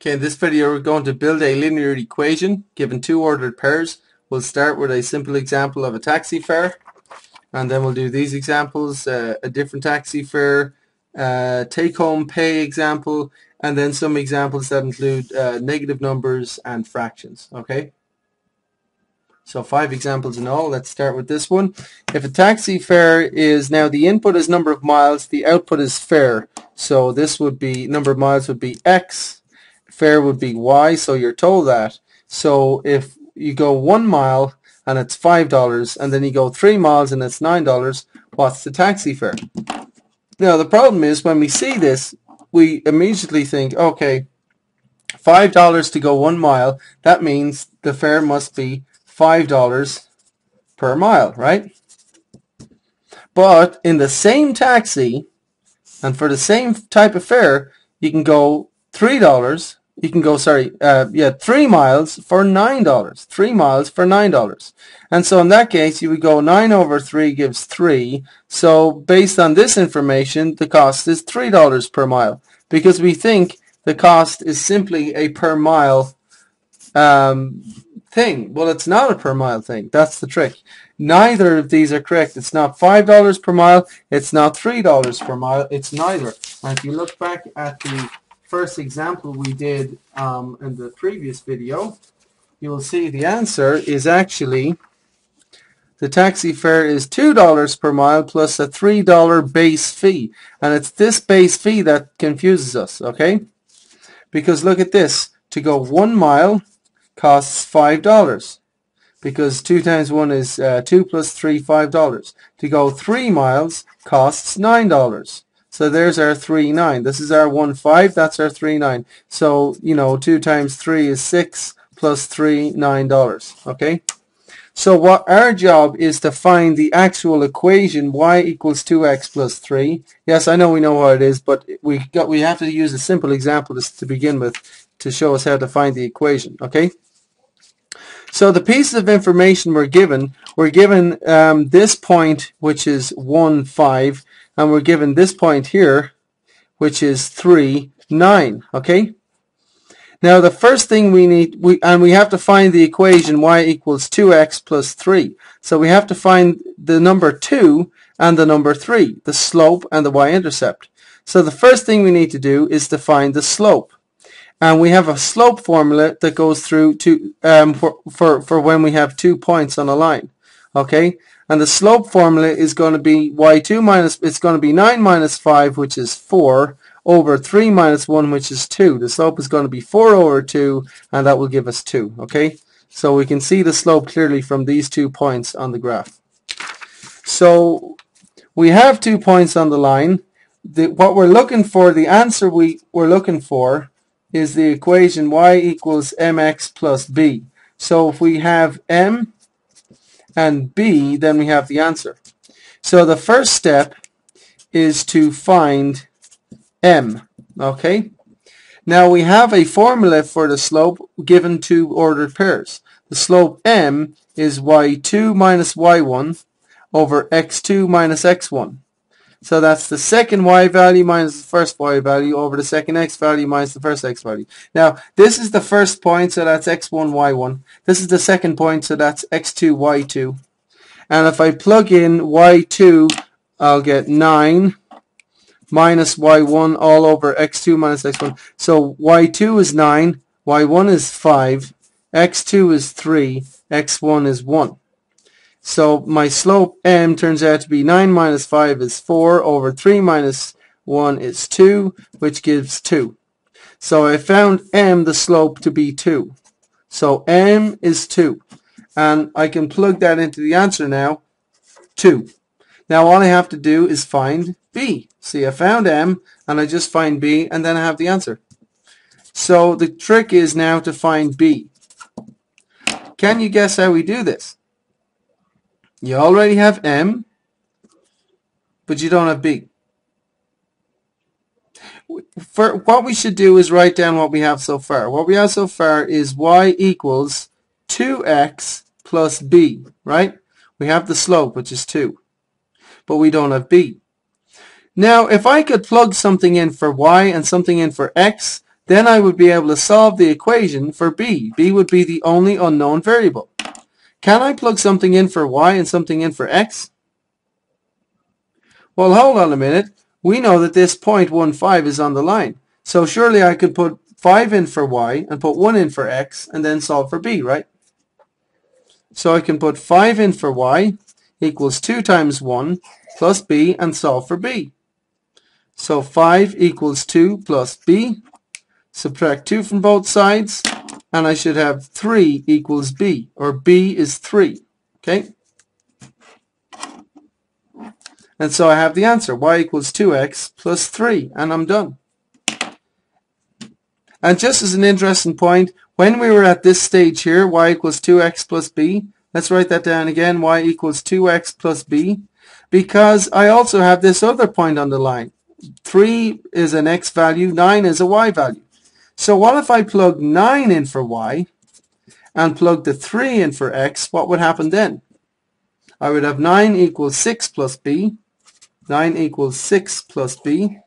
Okay, in this video we're going to build a linear equation given two ordered pairs. We'll start with a simple example of a taxi fare and then we'll do these examples, uh, a different taxi fare, uh, take-home pay example, and then some examples that include uh, negative numbers and fractions. Okay. So five examples in all. Let's start with this one. If a taxi fare is now the input is number of miles, the output is fare. So this would be number of miles would be x fare would be Y, so you're told that. So if you go one mile and it's five dollars, and then you go three miles and it's nine dollars, what's the taxi fare? Now the problem is when we see this, we immediately think, okay, five dollars to go one mile. That means the fare must be five dollars per mile, right? But in the same taxi, and for the same type of fare, you can go three dollars you can go, sorry, uh, yeah, three miles for nine dollars. Three miles for nine dollars. And so in that case, you would go nine over three gives three. So based on this information, the cost is three dollars per mile because we think the cost is simply a per mile um, thing. Well, it's not a per mile thing. That's the trick. Neither of these are correct. It's not five dollars per mile. It's not three dollars per mile. It's neither. And if you look back at the first example we did um, in the previous video, you will see the answer is actually the taxi fare is $2 per mile plus a $3 base fee. And it's this base fee that confuses us, okay? Because look at this. To go one mile costs $5 because 2 times 1 is uh, 2 plus 3, $5. To go 3 miles costs $9. So there's our 3, 9. This is our 1, 5. That's our 3, 9. So, you know, 2 times 3 is 6 plus 3, $9. Okay? So what our job is to find the actual equation y equals 2x plus 3. Yes, I know we know what it is, but we got we have to use a simple example to, to begin with to show us how to find the equation. Okay? So the pieces of information we're given, we're given um, this point, which is 1, 5, and we're given this point here which is 3 9 okay? Now the first thing we need we and we have to find the equation y equals 2x plus 3 so we have to find the number 2 and the number 3 the slope and the y-intercept. So the first thing we need to do is to find the slope. And we have a slope formula that goes through to um, for, for, for when we have two points on a line okay and the slope formula is going to be y2 minus, it's going to be 9 minus 5, which is 4, over 3 minus 1, which is 2. The slope is going to be 4 over 2, and that will give us 2, okay? So we can see the slope clearly from these two points on the graph. So we have two points on the line. The, what we're looking for, the answer we, we're looking for is the equation y equals mx plus b. So if we have m and B, then we have the answer. So the first step is to find M, okay? Now we have a formula for the slope given two ordered pairs. The slope M is y2 minus y1 over x2 minus x1. So that's the second y value minus the first y value over the second x value minus the first x value. Now, this is the first point, so that's x1, y1. This is the second point, so that's x2, y2. And if I plug in y2, I'll get 9 minus y1 all over x2 minus x1. So y2 is 9, y1 is 5, x2 is 3, x1 is 1. So my slope m turns out to be 9 minus 5 is 4 over 3 minus 1 is 2, which gives 2. So I found m, the slope, to be 2. So m is 2. And I can plug that into the answer now, 2. Now all I have to do is find b. See, I found m, and I just find b, and then I have the answer. So the trick is now to find b. Can you guess how we do this? You already have M, but you don't have B. For what we should do is write down what we have so far. What we have so far is y equals 2x plus b, right? We have the slope, which is 2, but we don't have b. Now, if I could plug something in for y and something in for x, then I would be able to solve the equation for b. b would be the only unknown variable. Can I plug something in for y and something in for x? Well, hold on a minute. We know that this 0.15 is on the line. So surely I could put 5 in for y and put 1 in for x and then solve for b, right? So I can put 5 in for y equals 2 times 1 plus b and solve for b. So 5 equals 2 plus b subtract 2 from both sides, and I should have 3 equals b, or b is 3. Okay? And so I have the answer, y equals 2x plus 3, and I'm done. And just as an interesting point, when we were at this stage here, y equals 2x plus b, let's write that down again, y equals 2x plus b, because I also have this other point on the line. 3 is an x value, 9 is a y value. So what if I plug 9 in for y and plug the 3 in for x, what would happen then? I would have 9 equals 6 plus b, 9 equals 6 plus b.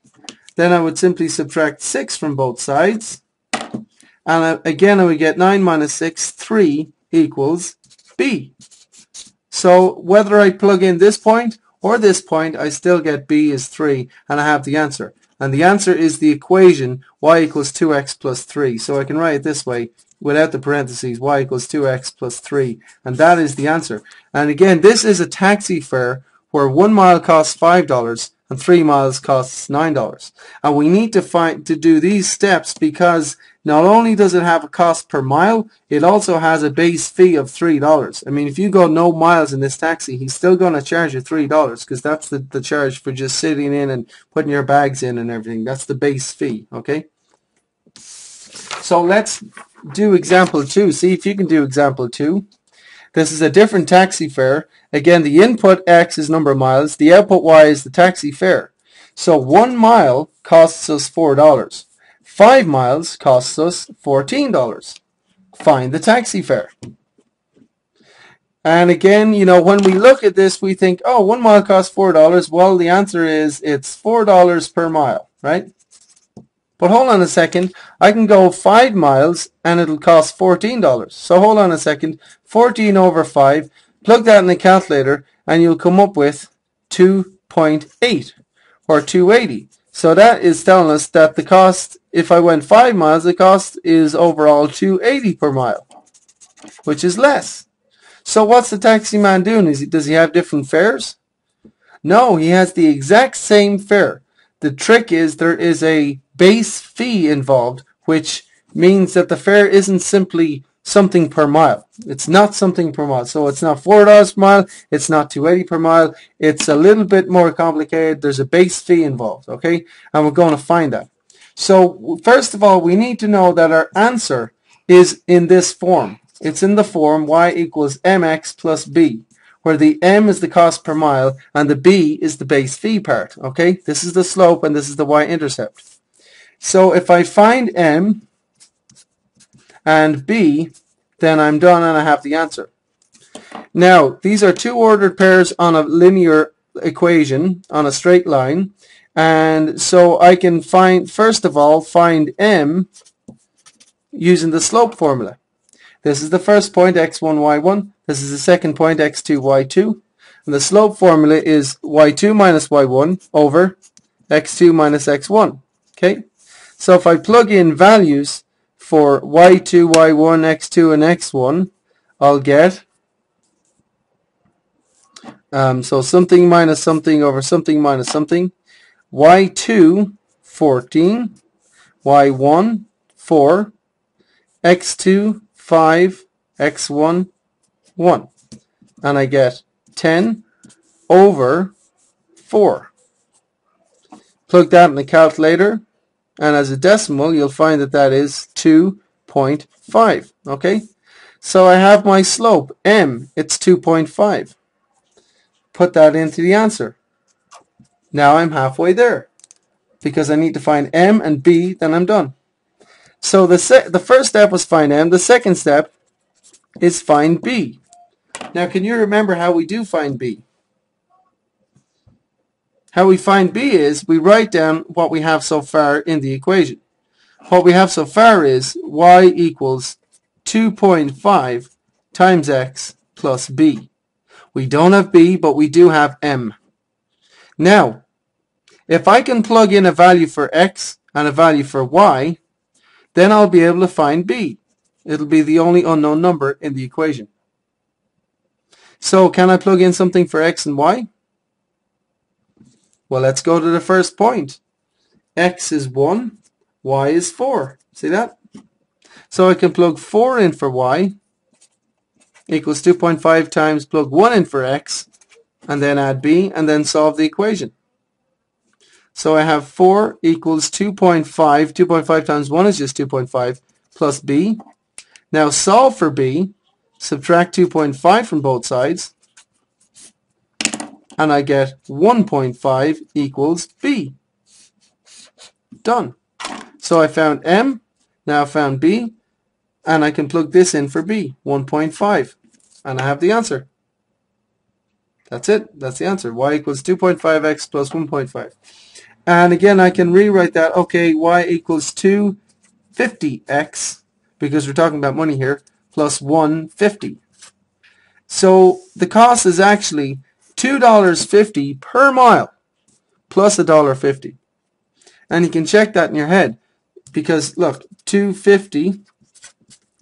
Then I would simply subtract 6 from both sides. And uh, again I would get 9 minus 6, 3 equals b. So whether I plug in this point or this point, I still get b is 3 and I have the answer. And the answer is the equation y equals 2x plus 3. So I can write it this way without the parentheses, y equals 2x plus 3. And that is the answer. And again, this is a taxi fare where one mile costs $5 and three miles costs $9. And we need to find to do these steps because not only does it have a cost per mile, it also has a base fee of $3. I mean, if you go no miles in this taxi, he's still going to charge you $3 because that's the, the charge for just sitting in and putting your bags in and everything. That's the base fee, okay? So let's do example two. See if you can do example two. This is a different taxi fare. Again, the input X is number of miles. The output Y is the taxi fare. So one mile costs us $4. 5 miles costs us $14. Find the taxi fare. And again, you know, when we look at this, we think, oh, one mile costs $4. Well, the answer is it's $4 per mile, right? But hold on a second. I can go 5 miles and it'll cost $14. So hold on a second. 14 over 5. Plug that in the calculator and you'll come up with 2.8 or 280. So that is telling us that the cost, if I went 5 miles, the cost is overall 280 per mile, which is less. So what's the taxi man doing? Is he, does he have different fares? No, he has the exact same fare. The trick is there is a base fee involved, which means that the fare isn't simply something per mile. It's not something per mile. So it's not $4 per mile. It's not 280 per mile. It's a little bit more complicated. There's a base fee involved, okay? And we're going to find that. So first of all, we need to know that our answer is in this form. It's in the form y equals mx plus b, where the m is the cost per mile and the b is the base fee part, okay? This is the slope and this is the y-intercept. So if I find m, and B, then I'm done and I have the answer. Now, these are two ordered pairs on a linear equation on a straight line. And so I can find, first of all, find m using the slope formula. This is the first point, x1, y1. This is the second point, x2, y2. And the slope formula is y2 minus y1 over x2 minus x1. Okay? So if I plug in values for y2, y1, x2, and x1, I'll get um, so something minus something over something minus something. y2, 14, y1, 4, x2, 5, x1, 1. And I get 10 over 4. Plug that in the calculator and as a decimal you'll find that that is 2.5 okay? So I have my slope m it's 2.5 put that into the answer. Now I'm halfway there. Because I need to find m and b then I'm done. So the the first step was find m. The second step is find b. Now can you remember how we do find b how we find b is we write down what we have so far in the equation. what we have so far is y equals 2.5 times x plus b. We don't have b, but we do have m. Now, if I can plug in a value for x and a value for y, then I'll be able to find b. It'll be the only unknown number in the equation. So can I plug in something for x and y? Well, let's go to the first point. x is 1, y is 4. See that? So I can plug 4 in for y equals 2.5 times plug 1 in for x and then add b and then solve the equation. So I have 4 equals 2.5. 2.5 times 1 is just 2.5 plus b. Now solve for b. Subtract 2.5 from both sides. And I get 1.5 equals b. Done. So I found m. Now I found b. And I can plug this in for b. 1.5. And I have the answer. That's it. That's the answer. y equals 2.5x plus 1.5. And again, I can rewrite that. Okay, y equals 250x, because we're talking about money here, plus 150. So the cost is actually $2.50 per mile, plus $1.50. And you can check that in your head, because look, 250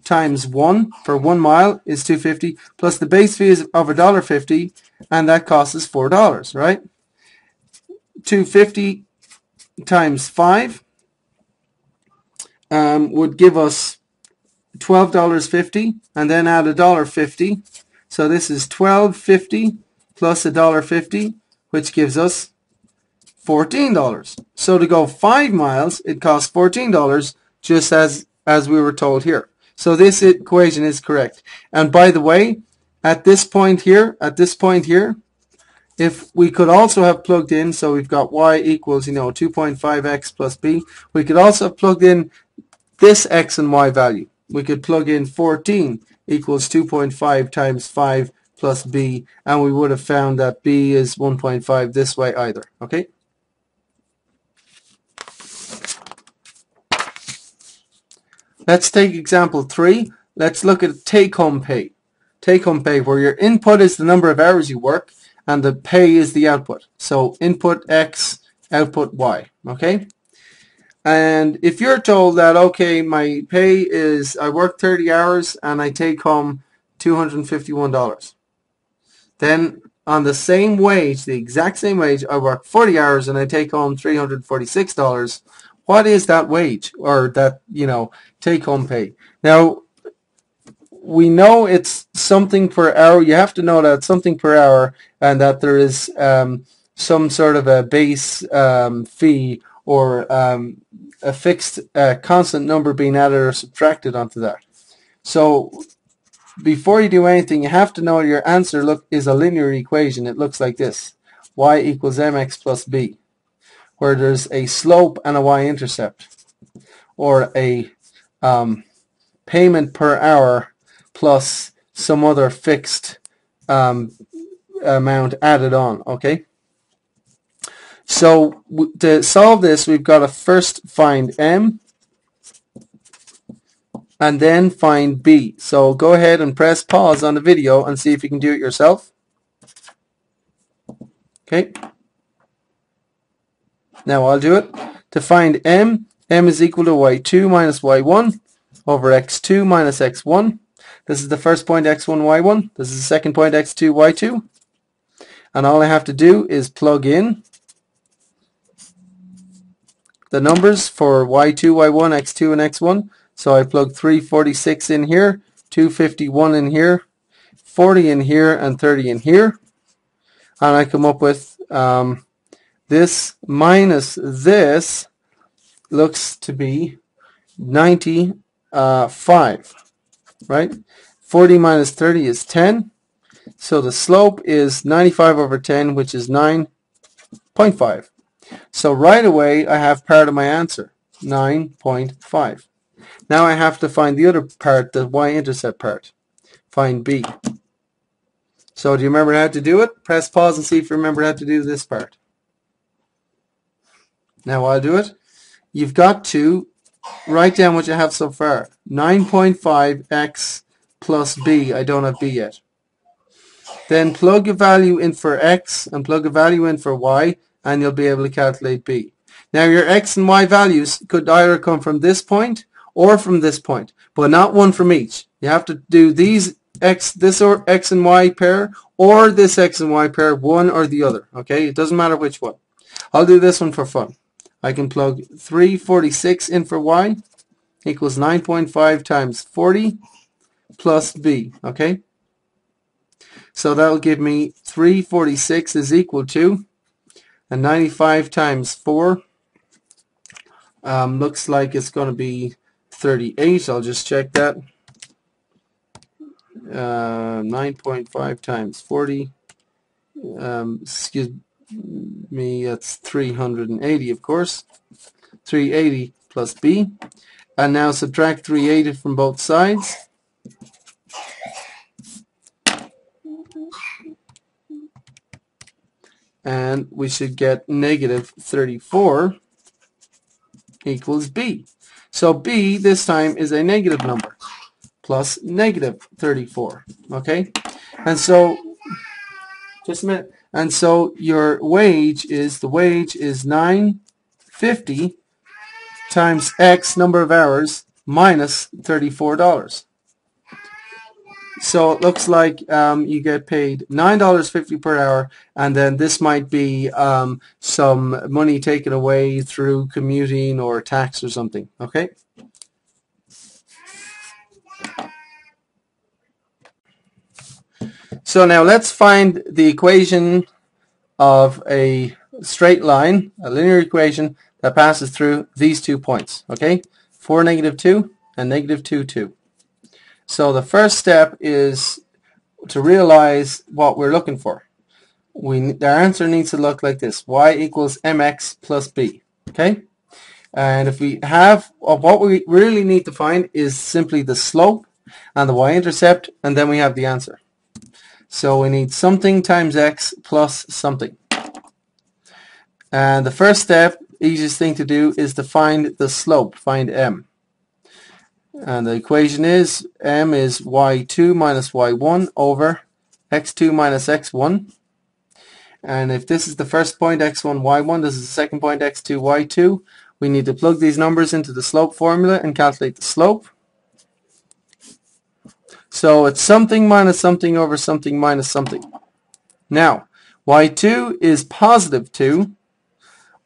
times 1 for 1 mile is 250 plus the base fee is of $1.50 and that costs us $4, right? 250 times 5 um, would give us $12.50 and then add $1.50. So this is $12.50 plus $1.50 which gives us $14. So to go 5 miles it costs $14 just as, as we were told here. So this equation is correct. And by the way, at this point here, at this point here, if we could also have plugged in, so we've got y equals, you know, 2.5x plus b, we could also have plugged in this x and y value. We could plug in 14 equals 2.5 times 5 plus b, and we would have found that b is 1.5 this way either, okay? Let's take example 3. Let's look at take-home pay. Take-home pay, where your input is the number of hours you work, and the pay is the output. So input X, output Y, okay? And if you're told that, okay, my pay is, I work 30 hours and I take home $251, then on the same wage, the exact same wage, I work 40 hours and I take home $346, what is that wage or that, you know, take home pay? Now, we know it's something per hour. You have to know that it's something per hour and that there is um, some sort of a base um, fee or um, a fixed uh, constant number being added or subtracted onto that. So before you do anything, you have to know your answer look is a linear equation. It looks like this. y equals mx plus b, where there's a slope and a y-intercept, or a um, payment per hour plus some other fixed um, amount added on, okay? So to solve this, we've got to first find M and then find B. So go ahead and press pause on the video and see if you can do it yourself. Okay. Now I'll do it. To find M, M is equal to Y2 minus Y1 over X2 minus X1. This is the first point x1, y1. This is the second point x2, y2. And all I have to do is plug in the numbers for y2, y1, x2, and x1. So I plug 346 in here, 251 in here, 40 in here, and 30 in here. And I come up with um, this minus this looks to be 95, right? 40 minus 30 is 10. So the slope is 95 over 10, which is 9.5. So right away, I have part of my answer, 9.5. Now I have to find the other part, the y-intercept part. Find b. So do you remember how to do it? Press pause and see if you remember how to do this part. Now I'll do it. You've got to write down what you have so far. 9.5x plus b. I don't have b yet. Then plug a value in for x and plug a value in for y and you'll be able to calculate b. Now your x and y values could either come from this point or from this point, but not one from each. You have to do these x, this or x and y pair or this x and y pair, one or the other. Okay, it doesn't matter which one. I'll do this one for fun. I can plug 346 in for y equals 9.5 times 40 plus b. Okay, so that'll give me 346 is equal to and 95 times 4 um, looks like it's going to be 38. I'll just check that. Uh, 9.5 times 40. Um, excuse me, that's 380 of course. 380 plus b. And now subtract 380 from both sides. And we should get negative 34 equals b. So b this time is a negative number plus negative 34. Okay? And so, just a minute. And so your wage is, the wage is 950 times X number of hours minus $34. So it looks like um, you get paid $9.50 per hour and then this might be um, some money taken away through commuting or tax or something. Okay. So now let's find the equation of a straight line, a linear equation that passes through these two points. Okay, 4, negative 2 and negative 2, 2. So the first step is to realize what we're looking for. We Our answer needs to look like this. y equals mx plus b. Okay? And if we have, uh, what we really need to find is simply the slope and the y-intercept, and then we have the answer. So we need something times x plus something. And the first step, easiest thing to do, is to find the slope, find m. And the equation is m is y2 minus y1 over x2 minus x1. And if this is the first point, x1, y1, this is the second point, x2, y2, we need to plug these numbers into the slope formula and calculate the slope. So it's something minus something over something minus something. Now, y2 is positive 2,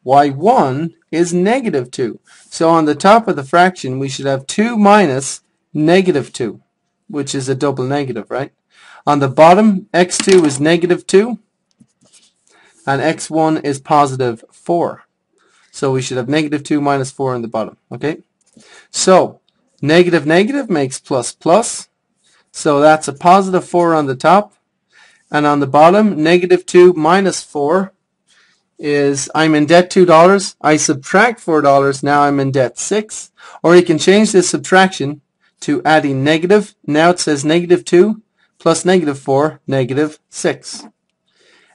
y1 is negative 2. So on the top of the fraction, we should have 2 minus negative 2, which is a double negative, right? On the bottom, x2 is negative 2, and x1 is positive 4. So we should have negative 2 minus 4 on the bottom, okay? So, negative negative makes plus plus, so that's a positive 4 on the top. And on the bottom, negative 2 minus 4 is I'm in debt $2. I subtract $4. Now I'm in debt 6. Or you can change this subtraction to adding negative. Now it says negative 2 plus negative 4, negative 6.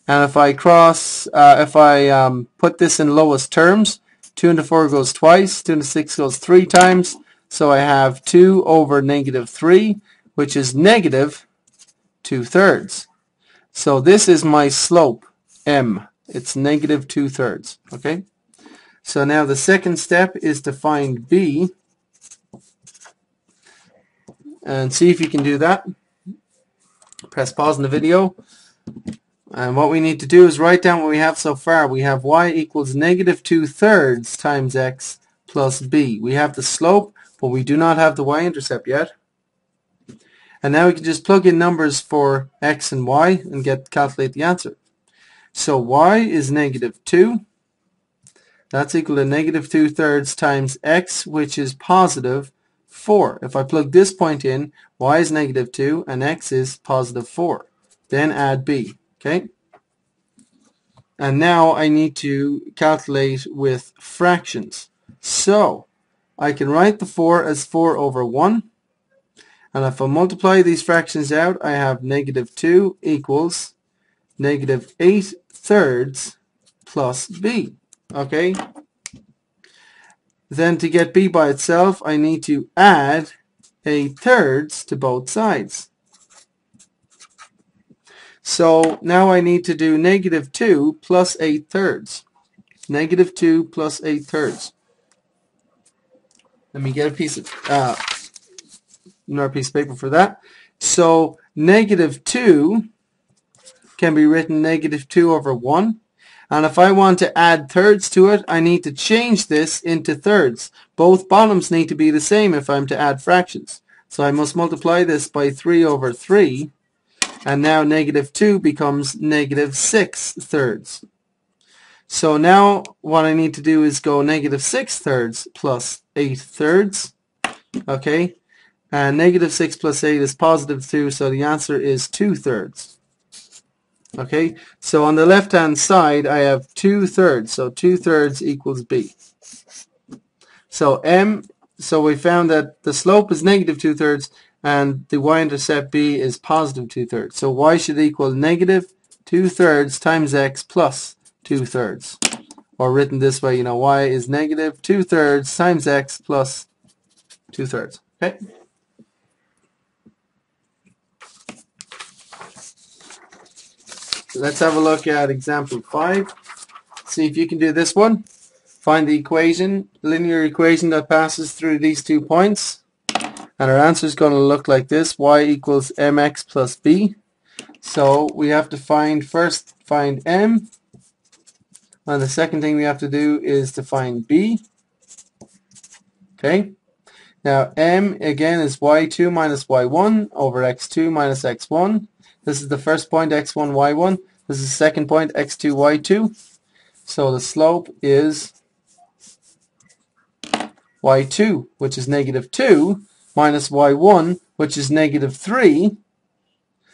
And if I cross, uh, if I um, put this in lowest terms, 2 into 4 goes twice, 2 into 6 goes 3 times. So I have 2 over negative 3 which is negative 2 thirds. So this is my slope, m. It's negative 2 thirds. Okay? So now the second step is to find b. And see if you can do that. Press pause in the video. And what we need to do is write down what we have so far. We have y equals negative 2 thirds times x plus b. We have the slope, but we do not have the y-intercept yet. And now we can just plug in numbers for x and y and get calculate the answer. So y is negative 2. That's equal to negative 2 thirds times x, which is positive 4. If I plug this point in, y is negative 2 and x is positive 4. Then add b. Okay? And now I need to calculate with fractions. So I can write the 4 as 4 over 1. And if I multiply these fractions out, I have negative 2 equals negative 8 thirds plus b. Okay? then to get b by itself, I need to add a thirds to both sides. So now I need to do negative 2 plus 8 thirds. Negative 2 plus 8 thirds. Let me get a piece of uh, another piece of paper for that. So negative 2 can be written negative 2 over 1. And if I want to add thirds to it, I need to change this into thirds. Both bottoms need to be the same if I'm to add fractions. So I must multiply this by 3 over 3. And now negative 2 becomes negative 6 thirds. So now what I need to do is go negative 6 thirds plus 8 thirds. Okay. And negative 6 plus 8 is positive 2, so the answer is 2 thirds. Okay, so on the left hand side I have 2 thirds, so 2 thirds equals B. So M, so we found that the slope is negative 2 thirds and the y-intercept B is positive 2 thirds. So y should equal negative 2 thirds times x plus 2 thirds. Or written this way, you know, y is negative 2 thirds times x plus 2 thirds. Okay. Let's have a look at example 5. See if you can do this one. Find the equation, linear equation that passes through these two points. And our answer is going to look like this. y equals mx plus b. So we have to find, first find m. And the second thing we have to do is to find b. Okay. Now m again is y2 minus y1 over x2 minus x1. This is the first point, x1, y1. This is the second point, x2, y2. So the slope is y2, which is negative 2, minus y1, which is negative 3.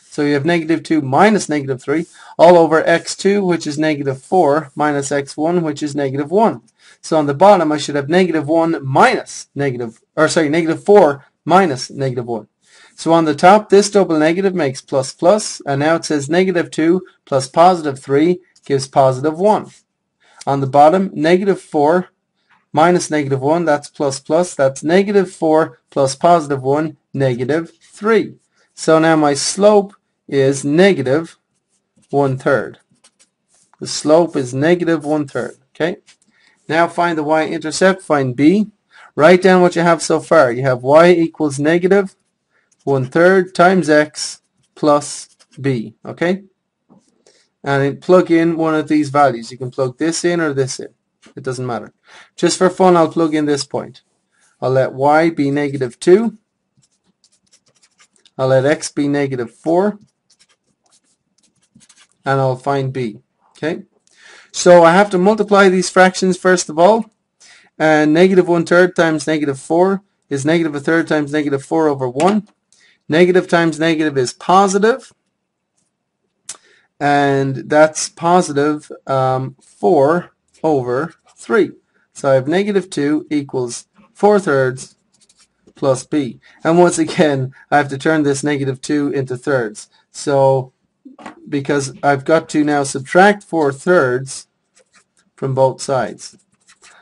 So you have negative 2 minus negative 3, all over x2, which is negative 4, minus x1, which is negative 1. So on the bottom, I should have negative 1 minus negative, or sorry, negative 4 minus negative 1. So on the top, this double negative makes plus plus, and now it says negative 2 plus positive 3 gives positive 1. On the bottom, negative 4 minus negative 1, that's plus plus, that's negative 4 plus positive 1, negative 3. So now my slope is negative 1 third. The slope is negative 1 third, okay? Now find the y-intercept, find b. Write down what you have so far. You have y equals negative 1 third times x plus b, okay? And plug in one of these values. You can plug this in or this in. It doesn't matter. Just for fun, I'll plug in this point. I'll let y be negative 2. I'll let x be negative 4. And I'll find b. Okay? So I have to multiply these fractions first of all. And negative 1 third times negative 4 is negative a third times negative 4 over 1. Negative times negative is positive, and that's positive um, 4 over 3. So I have negative 2 equals 4 thirds plus b. And once again, I have to turn this negative 2 into thirds. So because I've got to now subtract 4 thirds from both sides.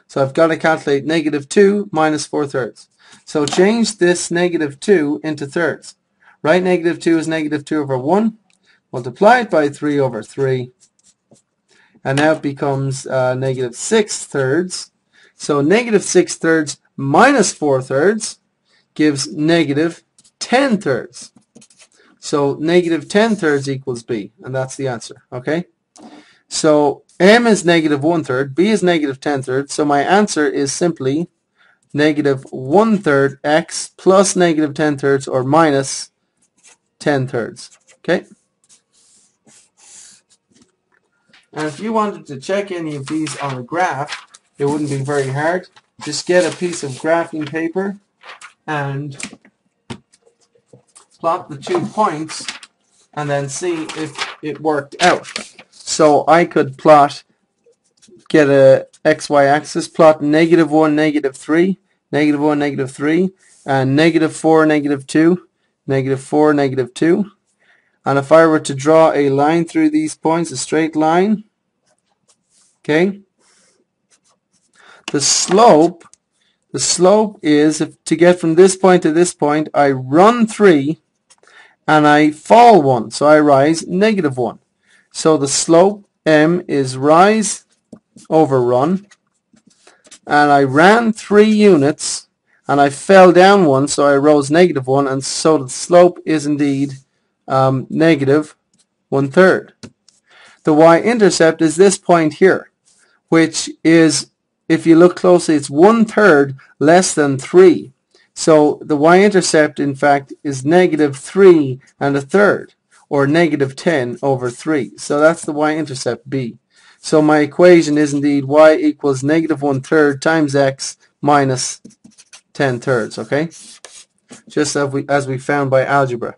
So I've got to calculate negative 2 minus 4 thirds. So change this negative 2 into thirds. Right negative 2 is negative 2 over 1. Multiply it by 3 over 3. And now it becomes uh, negative 6 thirds. So negative 6 thirds minus 4 thirds gives negative 10 thirds. So negative 10 thirds equals B, and that's the answer, okay? So M is negative 1 third, B is negative 10 thirds, so my answer is simply negative 1 third x plus negative 10 thirds or minus 10 thirds. Okay? And if you wanted to check any of these on a graph, it wouldn't be very hard. Just get a piece of graphing paper and plot the two points and then see if it worked out. So I could plot, get a xy axis, plot negative 1, negative 3, negative 1, negative 3, and negative 4, negative 2, negative 4, negative 2. And if I were to draw a line through these points, a straight line, okay, the slope the slope is, if, to get from this point to this point, I run 3 and I fall 1. So I rise negative 1. So the slope m is rise over run. And I ran 3 units and I fell down 1, so I rose negative 1. And so the slope is indeed um, negative 1 third. The y-intercept is this point here, which is if you look closely, it's one third less than 3. So the y-intercept, in fact, is negative 3 and a third, or negative 10 over 3. So that's the y-intercept, b. So my equation is indeed y equals negative 1 third times x minus 10 thirds, okay? Just as we, as we found by algebra.